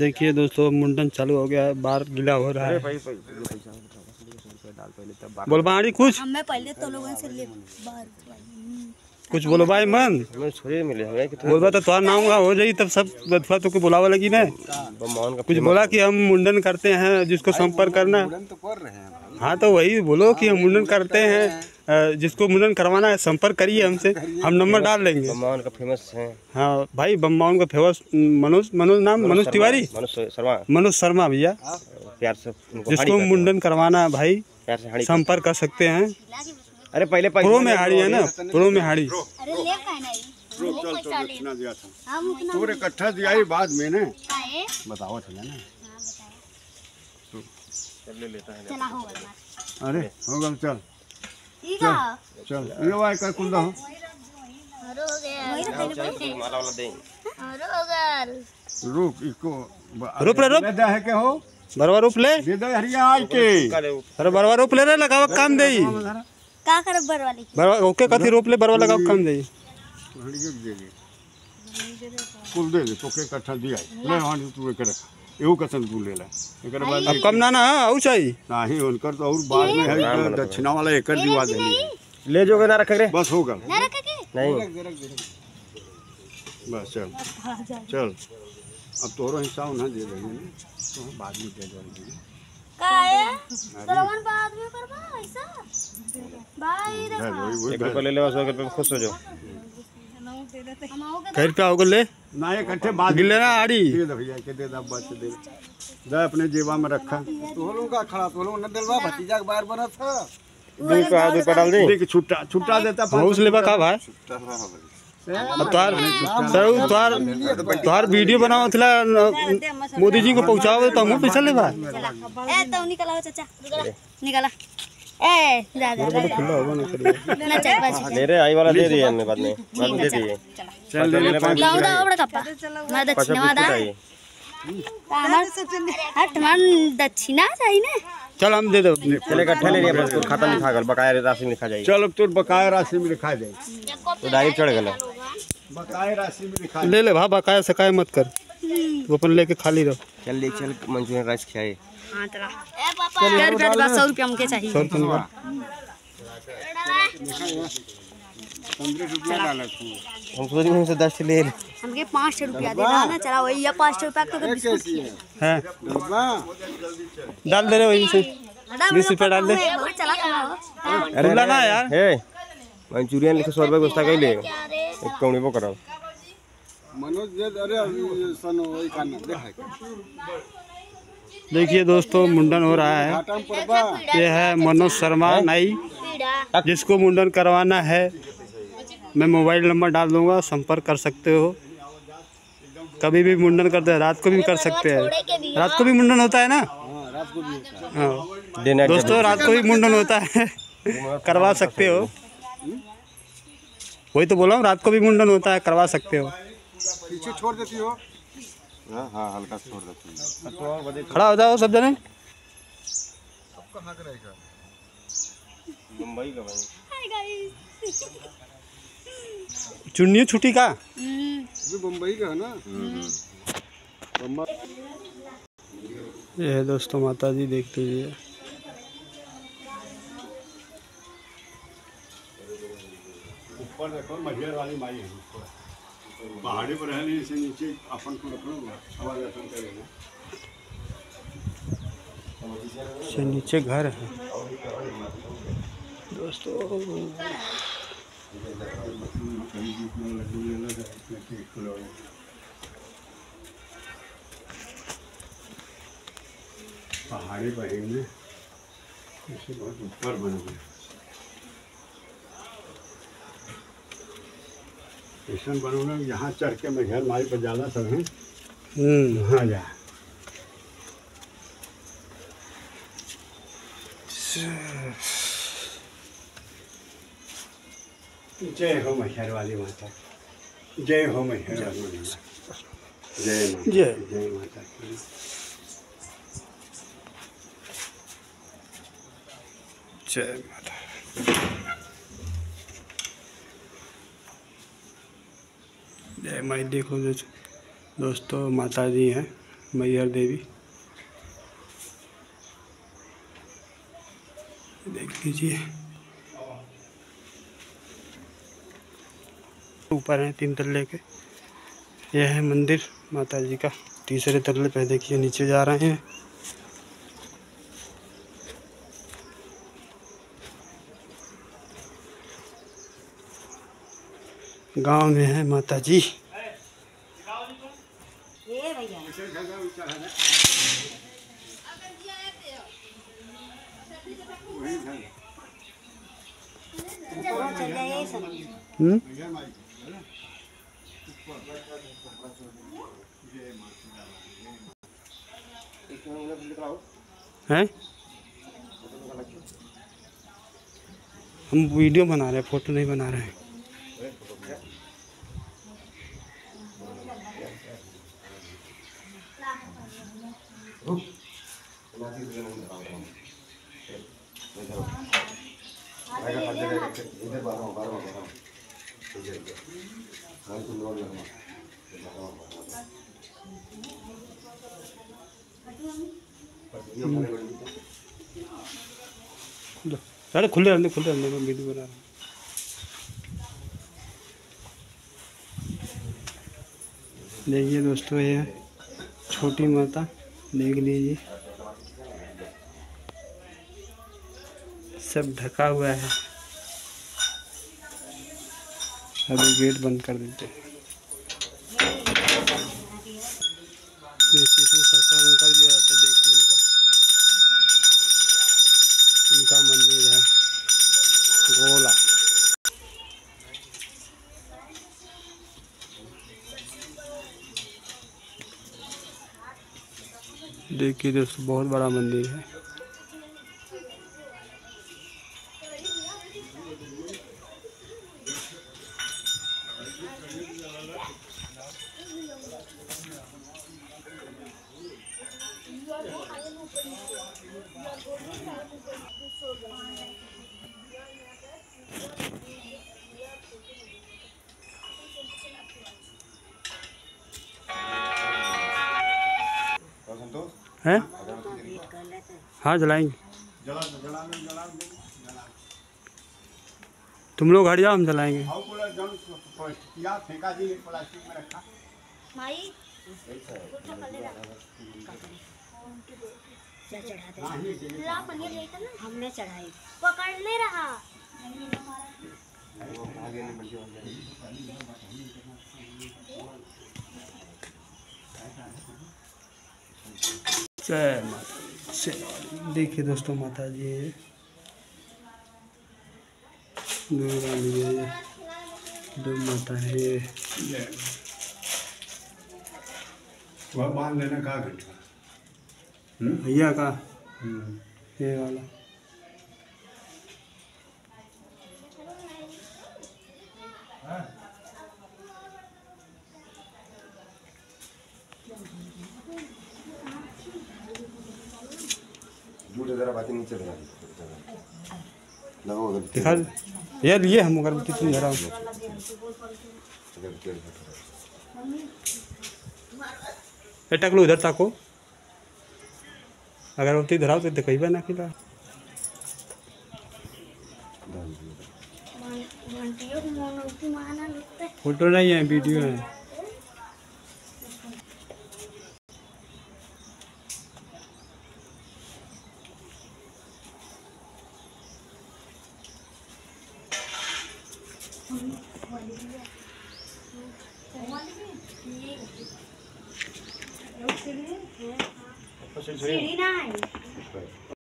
देखिए दोस्तों मुंडन चालू हो गया है बाहर गीला हो रहा है बोल बाड़ी कुछ हमें पहले तो लोगों से ले बाहर कुछ बोलो भाई मन बोलबा तो तुम्हारा नाम हो जाई तब सब बथुआ तो को बुलावा लगी ना कुछ बोला कि हम मुंडन करते हैं जिसको संपर्क करना हाँ तो वही बोलो कि हम मुंडन करते हैं अ, जिसको मुंडन करवाना है संपर्क करिए हमसे। हम नंबर डाल देंगे। मोहन का फ़ेमस है। हाँ भाई बम्बाउन का फ़ेमस मनोज मनोज नाम? मनोज तिवारी? मनोज शर्मा। मनोज शर्मा भैया। प्यार से जिसको मुंडन करवाना है भाई प्यार से हाड़ी संपर्क कर सकते हैं। अरे पहले प्रो में हाड़ी है ना? प्रो में हाड़ी। तोरे इकट्ठा दिया ही बाद में ने। बताओ चला ना। चला हो। अरे हो गल चल चल ये वाई कर कुल दो हो तो हो रुक इसको रुक रे रुक दे है के हो बरवा रूप ले दे दे हरिया आई के अरे बरवा रूप ले रे लगावा काम दे का कर बर वाली बरवा ओके कथी रोप ले बरवा लगावा काम दे हरिया दे दे कुल दे दे तोके इकट्ठा दिया ले हाँ तू कर एहू कसन तू ले ले। एकर बाद अब कम ना ना आऊ चाहिए नाही उनकर तो और बाद में है दक्षिणा वाला एकर दिवा देली ले जोगे ना रख रे बस हो गल ना रखे के? नहीं। बस चल। चल। अब तोरो हिसाब ना दे देंगे तो हम बाद में दे देंगे। काहे सरवन बाद में करबा ऐसा? भाई दे दो एक रुपया ले ले बस एक रुपये खुश हो जाओ। के कई रुपया होगा ले? ना इकट्ठे बाद गिले ना आड़ी। दे दो भैया के दे दो बच दे दे अपने जेबा में रखा। तो लोग का खड़ा तो लोग न। दिलवा भतीजा के बाहर बना था। दो रुपया दो रुपया डाल दे। देख छुट्टा छुट्टा देता हाउस लेबा का भाई। अब तोहार सर तोहार तोहार वीडियो बनाओ थला मोदी जी को पहुंचाओ तो हम पैसा लेबा ए तो निकला चाचा। निकला ए जा जा ना चल बस ले रे आई वाला दे दिए हमने बाद में बाद में दे दिए चल ले ले पाँच लाओ दा बड़ा कप्पा मैं दक्षिणा दा हट मन दक्षिणा चाहिए ना चल हम दे दो चले इकट्ठा ले लिया बस खाता गल बकाया राशि में लिखा जाएगी चल अब तोर बकाया राशि में लिखा दे तो डायरेक्ट चढ़ बकाया राशि में लिखा ले ले भा बकाया सकाय मत कर तू अपन लेके खाली रहो चल ले चल मंचूरियन राइस खाए हाँ चला। ए पापा। रुपया बस सौ रुपया हमके चाहिए। सौ रुपया निकाल पंद्रह रुपया। डाला तू हम सोच रहे हमसे दस ले ले। हमके पाँच सौ रुपया देना ना चला वही या पाँच सौ रुपया तो बिस्कुट। है? डाल दे रे वहीं से। बीस रुपया डाल दे। चला ना यार। मंचूरियन लिखे सौ रुपये गुस्ता कैले एक कौड़ी वो कराओ। मनोज अरे ये सनो वही कान देखा। देखिए दोस्तों मुंडन हो रहा है। ये है मनोज शर्मा नाई जिसको मुंडन करवाना है। मैं मोबाइल नंबर डाल दूँगा संपर्क कर सकते हो। कभी भी मुंडन करते हैं रात को भी कर सकते हैं। रात को भी मुंडन होता है ना? हाँ रात को भी होता है। हाँ। दोस्तों रात को भी मुंडन होता है। करवा सकते हो। वही तो बोला हूँ रात को भी मुंडन होता है करवा सकते हो। पीछे छोड़ देती हो। हाँ हाँ हल्का छोड़ देती खड़ा हो जाओ सब जने। मुंबई का भाई। चुन्नी छुट्टी का? मुंबई का है ना? ये है दोस्तों माता जी देख लीजिए ऊपर देखो मझेर वाली माई है। ऊपर। पहाड़ी पर रहने से नीचे अपन को रखो हवा दर्शन करेगा से नीचे घर है। दोस्तों पहाड़ी पर है इसे बहुत ऊपर बना हुआ ऐसा बनोगे यहाँ चढ़ के मैं घर मारी पर जाला सब है? हम्म। वहाँ जा। जय हो मैहर वाली माता जय हो मैहर वाली माता जय माता जय। जय माता की। जय माता जय माई देखो जो दोस्तों, माता जी हैं, मैहर देवी। देख लीजिए। ऊपर है तीन तल्ले के। यह है मंदिर, माता जी का। तीसरे तल्ले पे देखिए, नीचे जा रहे हैं। गाँव में है माता जी हम्म? हैं? हम वीडियो बना रहे हैं, फ़ोटो नहीं बना रहे हैं। अरे खुले रहने खुले रहने मैं वीडियो बना देखिए दोस्तों, ये छोटी माता, देख लीजिए। सब ढका हुआ है। अभी गेट बंद कर देते हैं। कर दिया जाता देखिए इनका। इनका मंदिर है, गोला। देखिए दोस्तों, बहुत बड़ा मंदिर है। हैं? हाँ जलाएँगे। तुम लोग हट जाओ हम जलाएँगे। प्लास्टिक में रखा ला लेता ना। हमने चढ़ाई। पकड़ नहीं रहा। जय माता देखिए दोस्तों माता जी। है दुर्गा दो माता है। वह बाँध लेना कहा घंटा भैया का। ये वाला। झूठ नीचे लगा लगाओ अगर दिखा ये लिए हम अगरबत्ती तुम धरा टकलो इधर ताको। अगरबत्ती धराओ तो दिखेबे ना खिला। फ़ोटो नहीं है वीडियो है। ना है